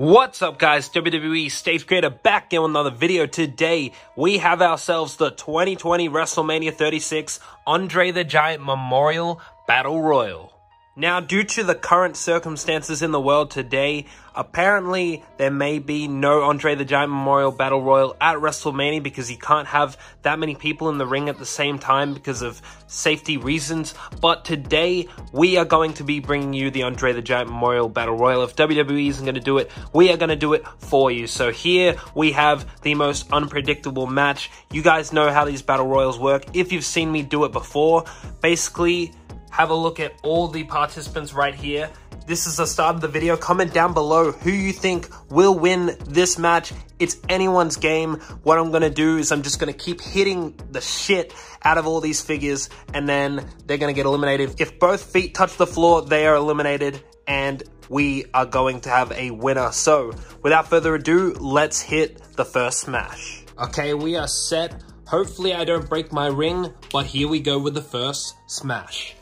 What's up guys, WWE Stage Creator back in another video. Today, we have ourselves the 2020 WrestleMania 36 Andre the Giant Memorial Battle Royal. Now, due to the current circumstances in the world today, apparently there may be no Andre the Giant Memorial Battle Royal at WrestleMania because you can't have that many people in the ring at the same time because of safety reasons. But today, we are going to be bringing you the Andre the Giant Memorial Battle Royal. If WWE isn't going to do it, we are going to do it for you. So here we have the most unpredictable match. You guys know how these Battle Royals work. If you've seen me do it before, basically, have a look at all the participants right here. This is the start of the video. Comment down below who you think will win this match. It's anyone's game. What I'm going to do is I'm just going to keep hitting the shit out of all these figures and then they're going to get eliminated. If both feet touch the floor, they are eliminated and we are going to have a winner. So without further ado, let's hit the first smash. Okay, we are set. Hopefully I don't break my ring, but here we go with the first smash.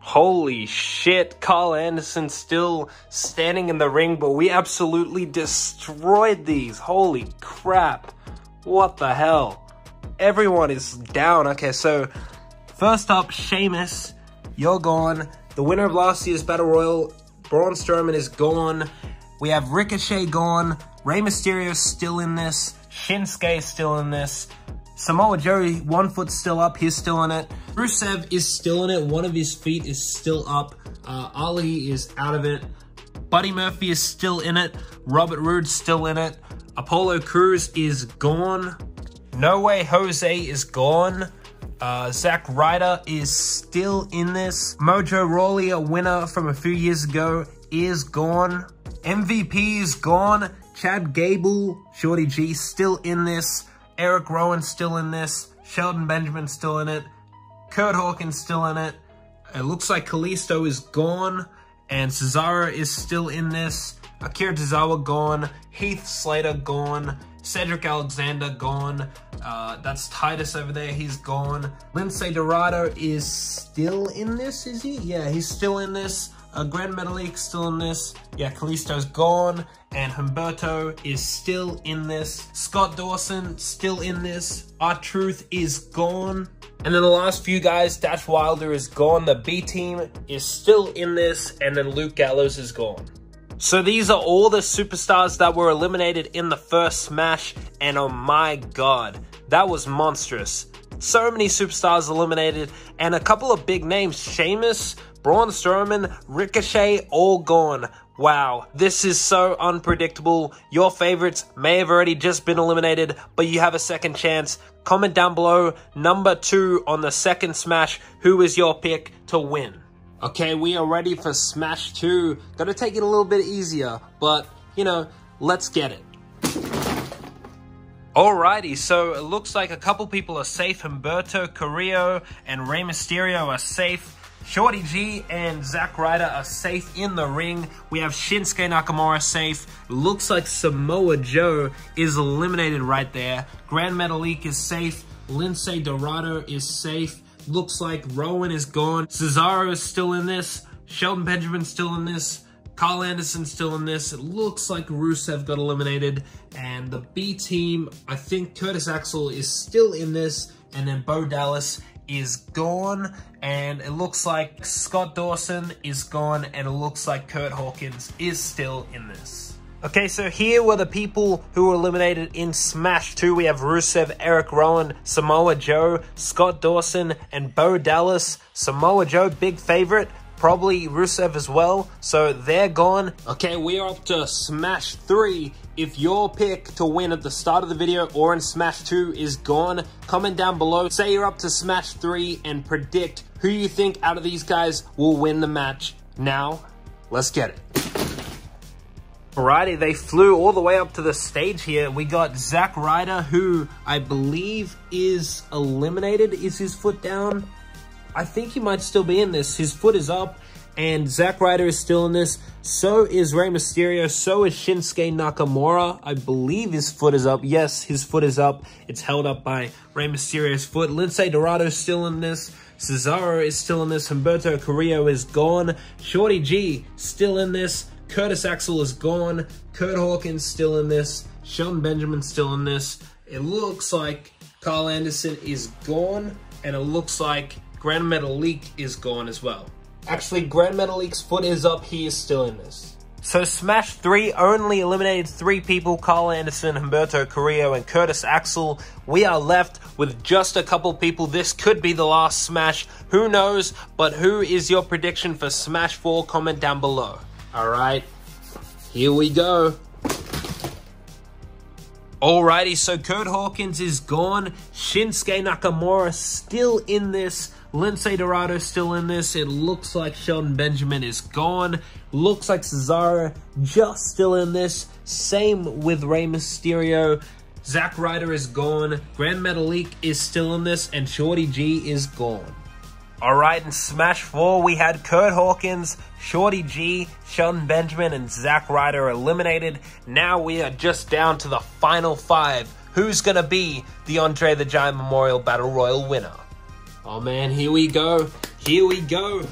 Holy shit, Karl Anderson still standing in the ring, but we absolutely destroyed these. Holy crap. What the hell? Everyone is down. Okay, so first up, Sheamus, you're gone. The winner of last year's Battle Royal, Braun Strowman, is gone. We have Ricochet gone. Rey Mysterio still in this. Shinsuke still in this. Samoa Joe, one foot still up, he's still in it. Rusev is still in it, one of his feet is still up. Uh, Ali is out of it. Buddy Murphy is still in it. Robert Roode's still in it. Apollo Crews is gone. No Way Jose is gone. Uh, Zack Ryder is still in this. Mojo Rawley, a winner from a few years ago, is gone. MVP is gone. Chad Gable, Shorty G, still in this. Eric Rowan still in this. Shelton Benjamin still in it. Kurt Hawkins still in it. It looks like Kalisto is gone. And Cesaro is still in this. Akira Tozawa gone. Heath Slater gone. Cedric Alexander gone. Uh, that's Titus over there. He's gone. Lince Dorado is still in this, is he? Yeah, he's still in this. Uh, Gran Metalik still in this. Yeah, Kalisto's gone. And Humberto is still in this. Scott Dawson still in this. R-Truth is gone. And then the last few guys, Dash Wilder is gone. The B team is still in this. And then Luke Gallows is gone. So these are all the superstars that were eliminated in the first Smash. And oh my god, that was monstrous. So many superstars eliminated. And a couple of big names. Sheamus, Braun Strowman, Ricochet, all gone. Wow, this is so unpredictable. Your favorites may have already just been eliminated, but you have a second chance. Comment down below, number two on the second Smash, who is your pick to win? Okay, we are ready for Smash 2. Gotta take it a little bit easier, but, you know, let's get it. Alrighty, so it looks like a couple people are safe. Humberto Carrillo and Rey Mysterio are safe. Shorty G and Zack Ryder are safe in the ring. We have Shinsuke Nakamura safe. Looks like Samoa Joe is eliminated right there. Gran Metalik is safe. Lince Dorado is safe. Looks like Rowan is gone. Cesaro is still in this. Shelton Benjamin's still in this. Karl Anderson's still in this. It looks like Rusev got eliminated. And the B team, I think Curtis Axel is still in this. And then Bo Dallas is gone. And it looks like Scott Dawson is gone. And it looks like Kurt Hawkins is still in this. Okay, so here were the people who were eliminated in Smash 2. We have Rusev, Eric Rowan, Samoa Joe, Scott Dawson, and Bo Dallas. Samoa Joe, big favorite probably Rusev as well. So they're gone. Okay, we're up to Smash 3. If your pick to win at the start of the video or in Smash 2 is gone, comment down below. Say you're up to Smash 3 and predict who you think out of these guys will win the match. Now, let's get it. Alrighty, they flew all the way up to the stage here. We got Zack Ryder, who I believe is eliminated. Is his foot down? I think he might still be in this. His foot is up, and Zack Ryder is still in this. So is Rey Mysterio. So is Shinsuke Nakamura. I believe his foot is up. Yes, his foot is up. It's held up by Rey Mysterio's foot. Lince Dorado is still in this. Cesaro is still in this. Humberto Carrillo is gone. Shorty G still in this. Curtis Axel is gone. Kurt Hawkins still in this. Shelton Benjamin still in this. It looks like Karl Anderson is gone. And it looks like Gran Metalik is gone as well. Actually, Gran Metalik's foot is up. He is still in this. So Smash 3 only eliminated three people, Karl Anderson, Humberto Carrillo, and Curtis Axel. We are left with just a couple people. This could be the last Smash. Who knows? But who is your prediction for Smash 4? Comment down below. Alright, here we go. Alrighty, so Kurt Hawkins is gone. Shinsuke Nakamura still in this. Lince Dorado still in this. It looks like Shelton Benjamin is gone. Looks like Cesaro just still in this. Same with Rey Mysterio. Zack Ryder is gone. Gran Metalik is still in this. And Shorty G is gone. Alright, in Smash 4, we had Kurt Hawkins, Shorty G, Shelton Benjamin, and Zack Ryder eliminated. Now we are just down to the final five. Who's going to be the Andre the Giant Memorial Battle Royal winner? Oh man, here we go. Here we go.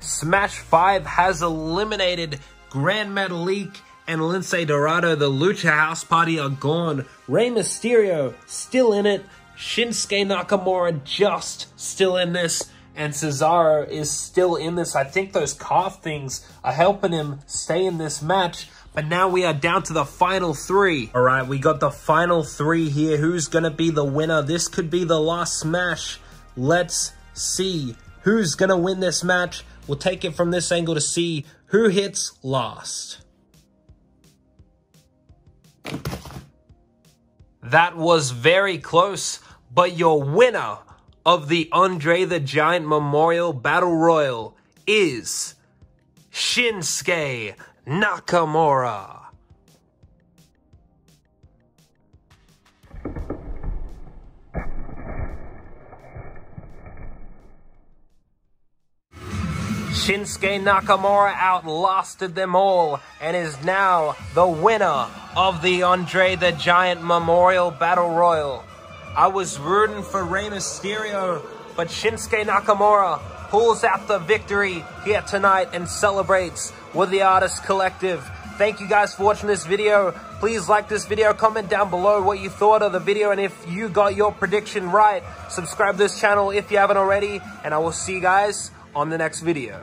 Smash 5 has eliminated Gran Metalik and Lince Dorado. The Lucha House Party are gone. Rey Mysterio still in it. Shinsuke Nakamura just still in this. And Cesaro is still in this. I think those calf things are helping him stay in this match. But now we are down to the final three. All right, we got the final three here. Who's going to be the winner? This could be the last smash. Let's see who's going to win this match. We'll take it from this angle to see who hits last. That was very close, but your winner of the Andre the Giant Memorial Battle Royal is Shinsuke Nakamura. Shinsuke Nakamura outlasted them all and is now the winner of the Andre the Giant Memorial Battle Royal. I was rooting for Rey Mysterio, but Shinsuke Nakamura pulls out the victory here tonight and celebrates with the Artist Collective. Thank you guys for watching this video. Please like this video, comment down below what you thought of the video, and if you got your prediction right, subscribe to this channel if you haven't already, and I will see you guys on the next video.